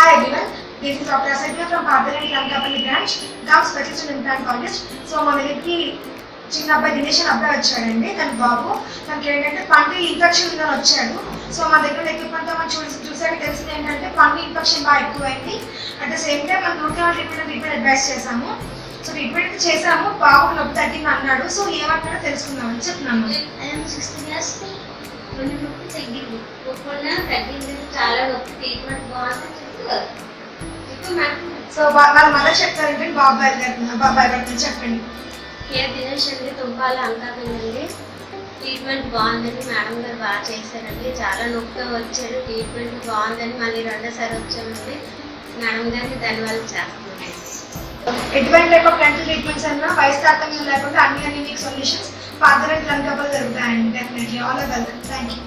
Hi everyone, this is Dr. Asagya from Partharan Lankapalli branch, Gam Specialist and Implantologist. So మా దగ్గరికి చిన్న అబ్బాయి దినేష్ అని అబ్బాయి వచ్చాడండి. తన బాబు. తనకి ఏంటంటే పంటి ఇన్ఫెక్షన్ ఉందని వచ్చాడు. సో మా దగ్గర ఎక్విప్మెంట్తో మనం చూసి చూసాక తెలిసింది ఏంటంటే పంటి ఇన్ఫెక్షన్ బాగా ఎక్కువైంది. అట్ ద సేమ్ టైం మనం root canal treatment treatment advice చేశాము. సో ట్రీట్మెంట్ చేసాము బాబు నొప్పి తగ్గింది అన్నాడు. సో ఏమంటాడో తెలుసుకుందామని చెప్తున్నాను. సిక్స్త్ క్లాస్ రెండు నొప్పి తగ్గింది. తగ్గింది. చాలా నొప్పి. ట్రీట్మెంట్ బాగుంది. సో వాళ్ళ మదర్ చెప్తారంటే బాబు బయలుదేరుతున్నా బాబు బయలుదేరుతున్నా చెప్పండి. కే దినేష్ అండి ట్రీట్మెంట్ బాగుందని మేడం గారు బాగా చేశారండి. చాలా నొప్పి వచ్చాడు ట్రీట్మెంట్ బాగుందని మళ్ళీ రెండోసారి వచ్చామండి. మేడం గారికి ధన్యవాదాలు చేస్తున్నాను ఎటువంటి ఆఫ్ డెంటల్ ట్రీట్మెంట్స్ అన్నా వయసు తారతమ్యం లేకుండా అన్ని అన్ని మీకు సొల్యూషన్స్ పాదరంటి లంకబుల్ దొరుకుతాయండి డెఫినెట్లీ ఆల్ థ్యాంక్ యూ